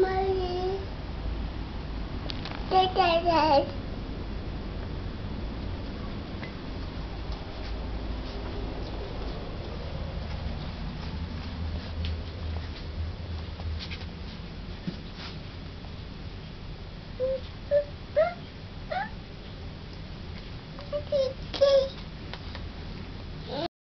Mommy.